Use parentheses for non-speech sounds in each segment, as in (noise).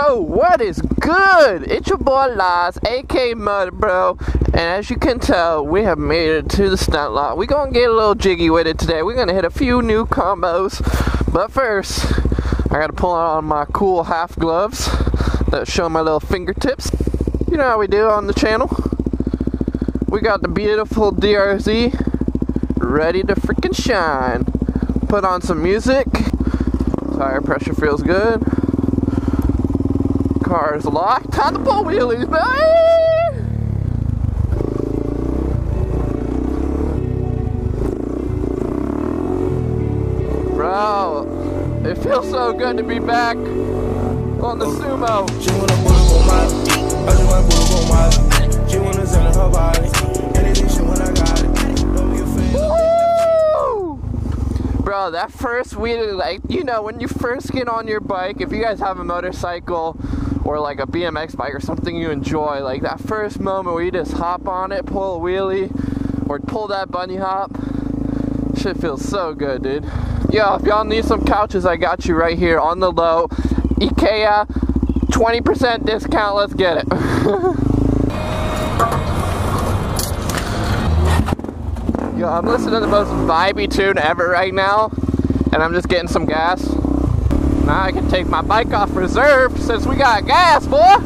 Yo, what is good? It's your boy Lars, aka MotoBroo, and as you can tell, we have made it to the stunt lot. We're gonna get a little jiggy with it today. We're gonna hit a few new combos, but first, I gotta pull on my cool half gloves that show my little fingertips. You know how we do on the channel. We got the beautiful DRZ ready to freaking shine. Put on some music. Tire pressure feels good. Car is locked. Time to pull wheelies, baby! Bro, it feels so good to be back on the sumo. She wanna move on my, I just wanna move on my. She wanna send her body, anything she wanna got it. Don't be afraid. Bro, that first wheelie, like, you know, when you first get on your bike, if you guys have a motorcycle or like a BMX bike or something you enjoy, like that first moment where you just hop on it, pull a wheelie, or pull that bunny hop, shit feels so good, dude. Yo, if y'all need some couches, I got you right here on the low. IKEA, 20% discount, let's get it. (laughs) Yo, I'm listening to the most vibey tune ever right now, and I'm just getting some gas. Now I can take my bike off reserve since we got gas, boy.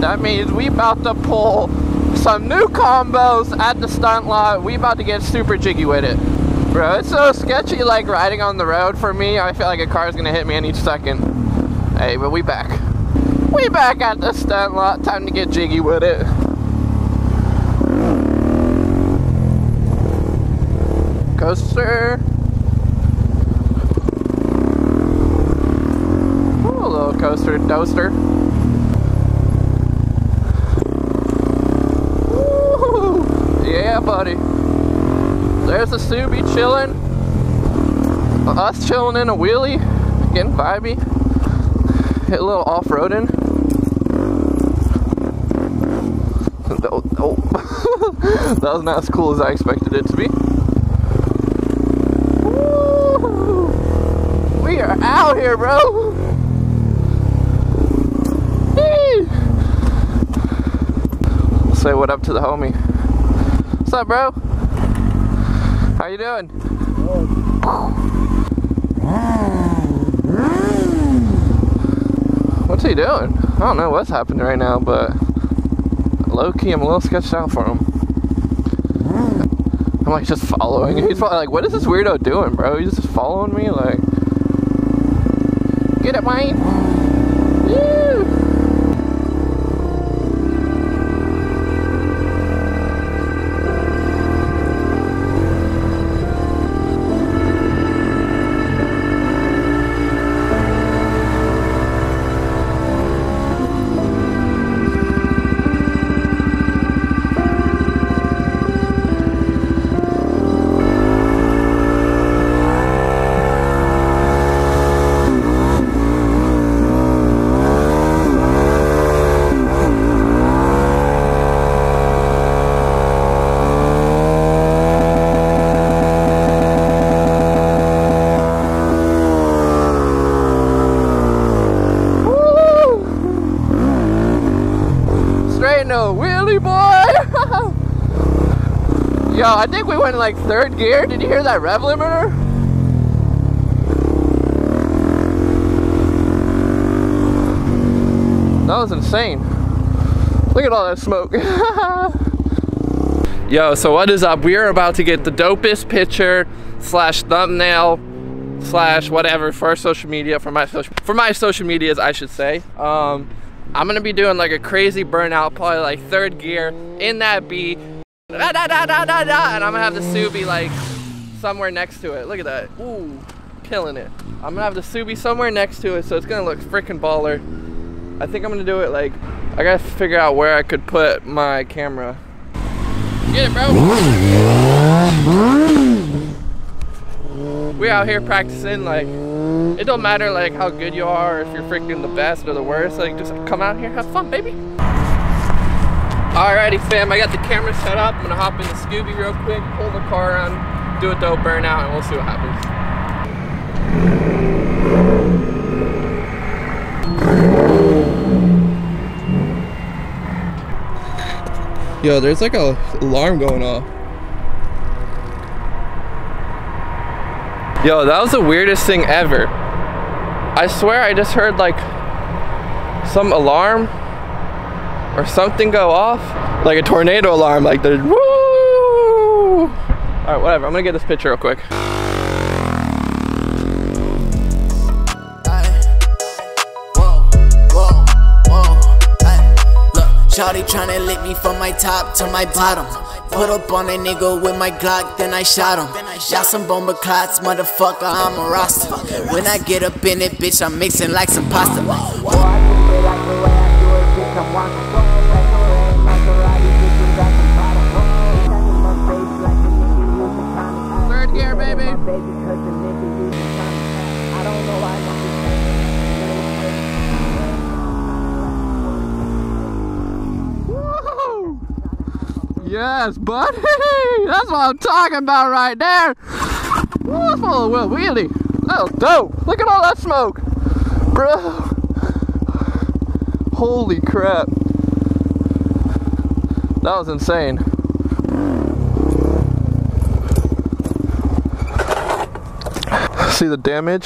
That means we about to pull some new combos at the stunt lot. We about to get super jiggy with it. Bro, it's so sketchy like riding on the road for me. I feel like a car's gonna hit me any second. Hey, but we back. We back at the stunt lot. Time to get jiggy with it. Coaster. Ooh, little coaster toaster. Yeah, buddy. There's a Subi chilling. Us chilling in a wheelie, getting vibey. Hit a little off-roading. Oh, oh. (laughs) that was not as cool as I expected it to be. Woo! We are out here, bro. Say what up to the homie. What's up, bro? How you doing? What's he doing? I don't know what's happening right now, but low key, I'm a little sketched out for him. I'm like just following. He's probably like, "What is this weirdo doing, bro? He's just following me, like." Get it, Wayne. Woo! No wheelie boy! (laughs) Yo, I think we went like third gear. Did you hear that rev limiter? That was insane. Look at all that smoke. (laughs) Yo, so what is up? We are about to get the dopest picture slash thumbnail slash whatever for social media for my social for my social medias I should say. Um, I'm gonna be doing like a crazy burnout, probably like third gear in that beat, da, da, da, da, da, da, and I'm gonna have the Subi like somewhere next to it. Look at that, ooh, killing it. I'm gonna have the Subi somewhere next to it, so it's gonna look freaking baller. I think I'm gonna do it like I gotta figure out where I could put my camera. Get it, bro. We out here practicing like it don't matter like how good you are, if you're freaking the best or the worst, like just come out here, have fun, baby. Alrighty fam, I got the camera set up. I'm gonna hop in the Scooby real quick, pull the car around, do a dope burnout, and we'll see what happens. Yo, there's like a alarm going off. Yo, that was the weirdest thing ever. I swear I just heard like some alarm or something go off. Like a tornado alarm, like the woo! Alright, whatever. I'm gonna get this picture real quick. Shawty tryna lick me from my top to my bottom. Put up on a nigga with my Glock, then I shot him. Got some bomber clots, motherfucker, I'm a roster. When I get up in it, bitch, I'm mixing like some pasta. Third Yes, buddy! (laughs) That's what I'm talking about right there! Woo, that's wheelie. That was dope! Look at all that smoke! Bro! Holy crap. That was insane. See the damage?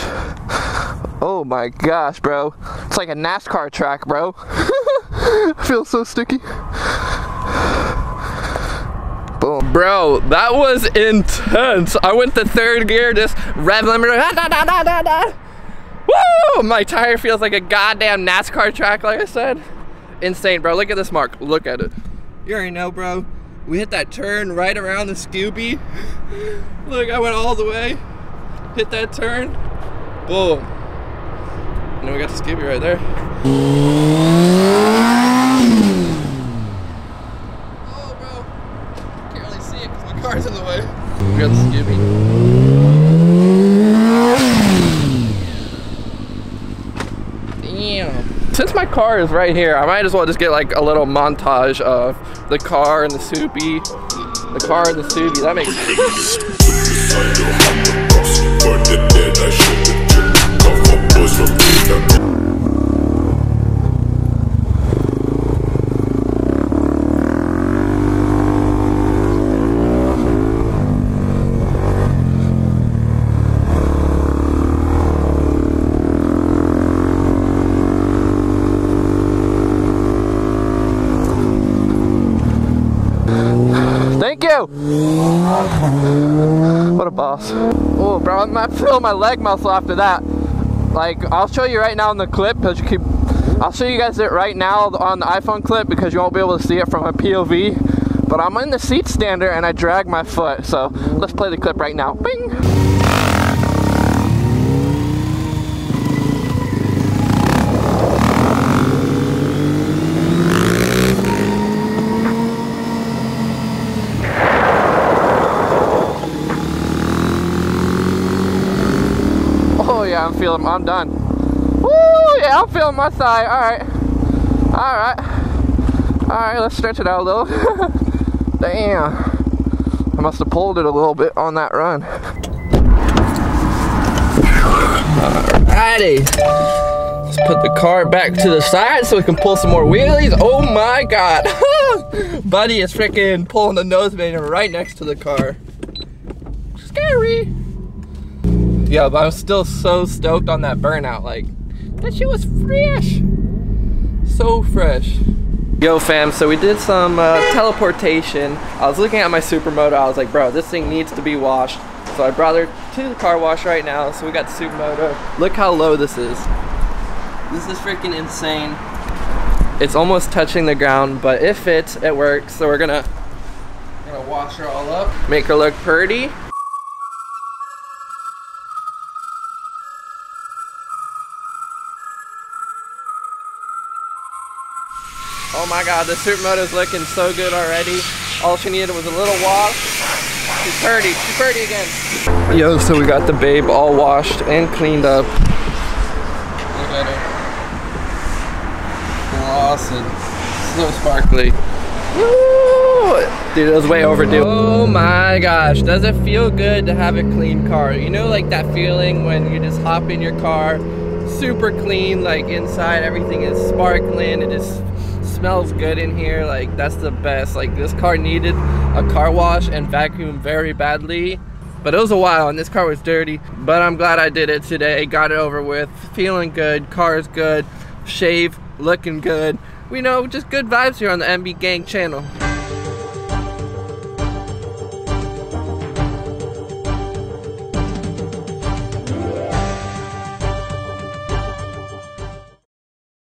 Oh my gosh, bro. It's like a NASCAR track, bro. (laughs) I feel so sticky. Boom. Bro, that was intense. I went to third gear, just rev limiter. Da, da, da, da, da. Woo! My tire feels like a goddamn NASCAR track, like I said. Insane, bro. Look at this mark. Look at it. You already know, bro. We hit that turn right around the Scooby. Look, I went all the way. Hit that turn. Boom. And then we got the Scooby right there. Oh, bro. Can't really see it because my car's in the way. We got the Scooby. Damn. Since my car is right here, I might as well just get like a little montage of the car and the soupy. The car and the soupy. That makes Thank What a boss. Oh, bro, I'm not feeling my leg muscle after that. Like, I'll show you right now in the clip because you keep. I'll show you guys it right now on the iPhone clip because you won't be able to see it from a POV. But I'm in the seat stander and I drag my foot. So let's play the clip right now. Bing. Oh yeah, I'm done. Woo! Yeah, I'm feeling my thigh. All right. All right. All right. Let's stretch it out a little. (laughs) Damn. I must have pulled it a little bit on that run. Alrighty. Let's put the car back to the side so we can pull some more wheelies. Oh my god. (laughs) Buddy is freaking pulling the nose vaner right next to the car. Scary. Yeah, but I'm still so stoked on that burnout. Like, that shit was fresh. So fresh. Yo fam, so we did some uh, teleportation. I was looking at my supermoto, I was like, bro, this thing needs to be washed. So I brought her to the car wash right now, so we got the supermoto. Look how low this is. This is freaking insane. It's almost touching the ground, but if it fits, it works. So we're gonna, gonna wash her all up, make her look pretty. Oh my god, the supermoto's looking so good already. All she needed was a little wash. She's pretty, she's pretty again. Yo, so we got the babe all washed and cleaned up. Look at her. Glossing. So sparkly. Woo! Dude, it was way overdue. Oh my gosh, does it feel good to have a clean car? You know like that feeling when you just hop in your car, super clean, like inside everything is sparkling, it is smells good in here. Like that's the best. Like this car needed a car wash and vacuum very badly. But it was a while and this car was dirty. But I'm glad I did it today. Got it over with. Feeling good. Car is good. Shave. Looking good. We know just good vibes here on the MB Gang channel.